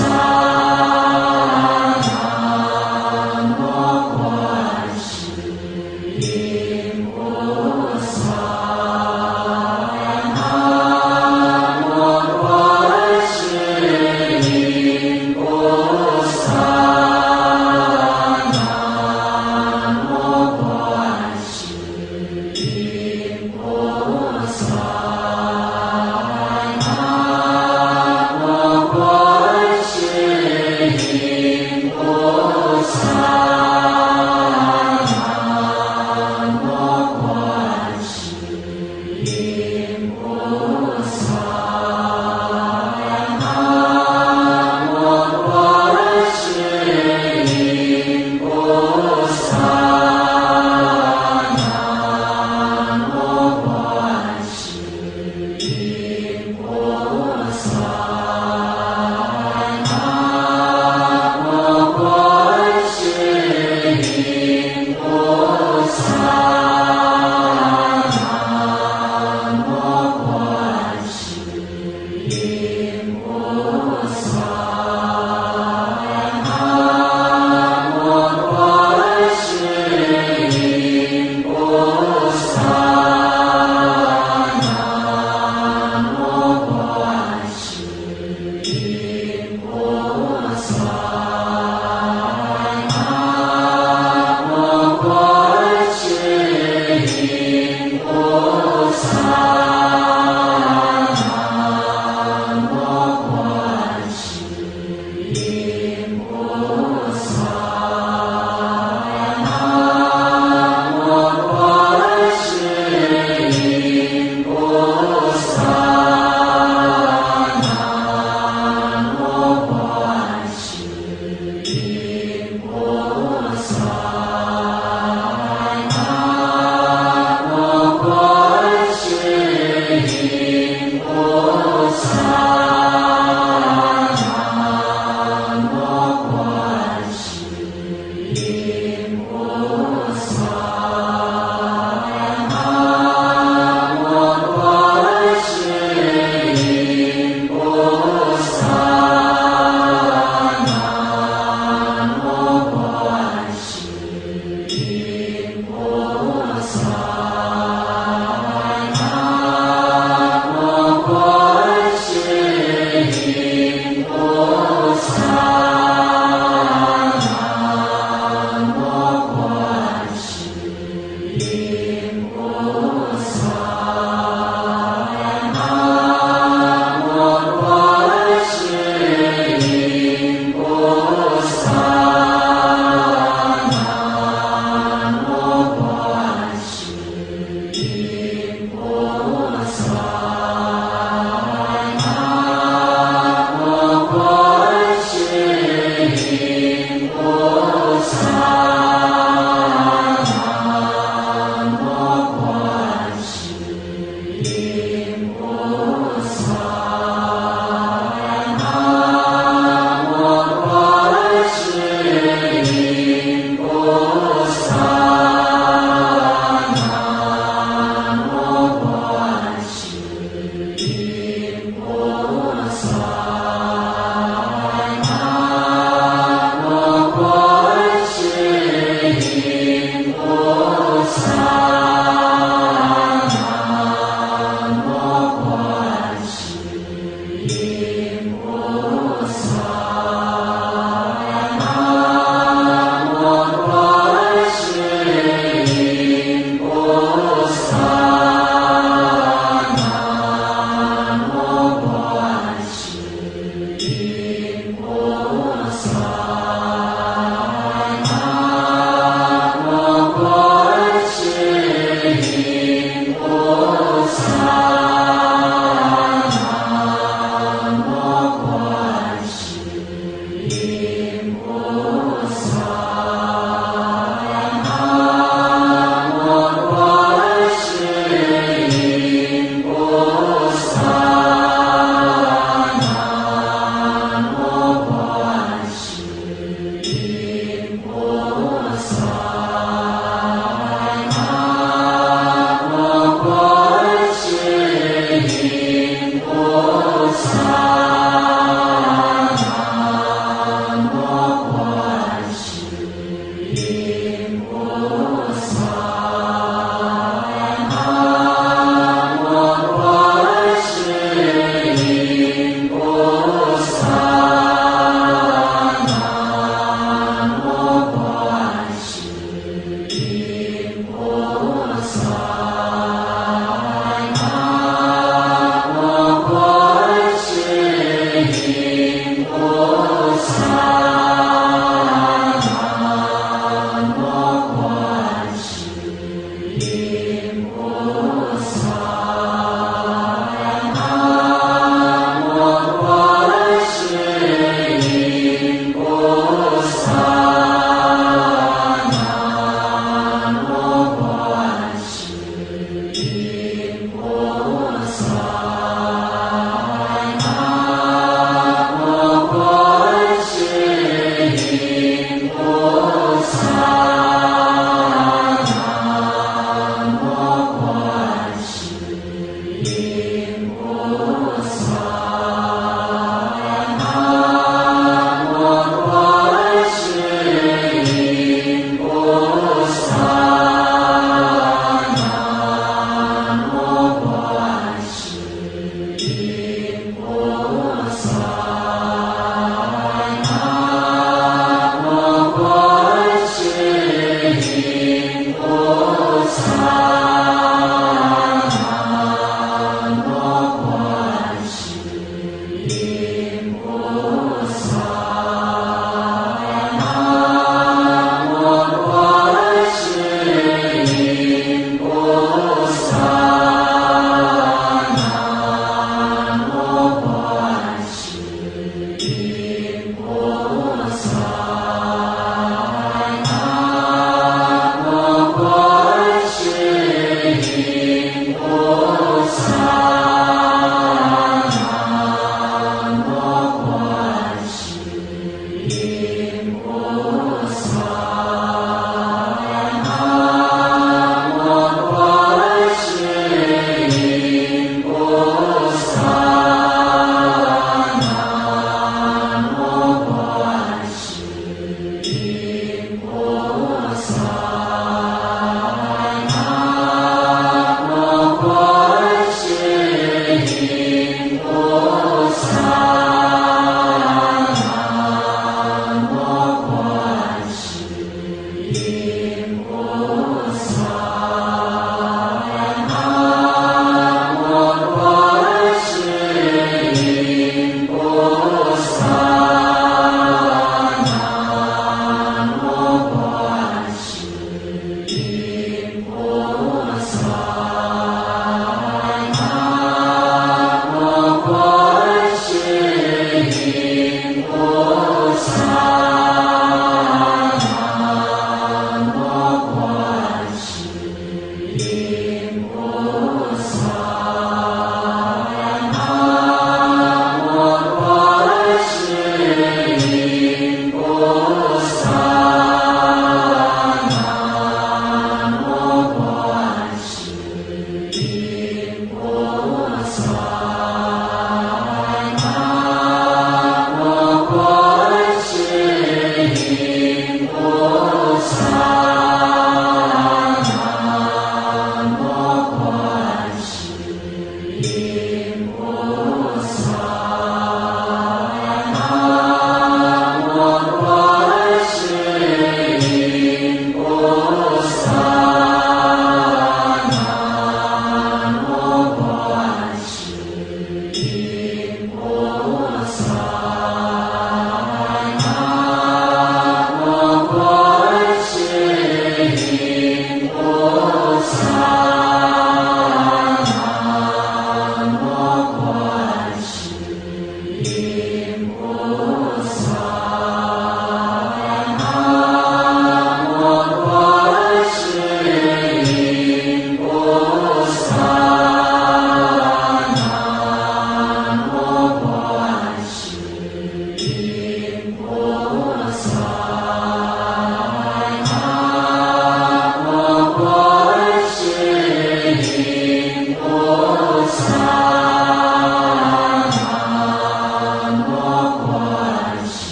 song.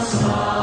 Song.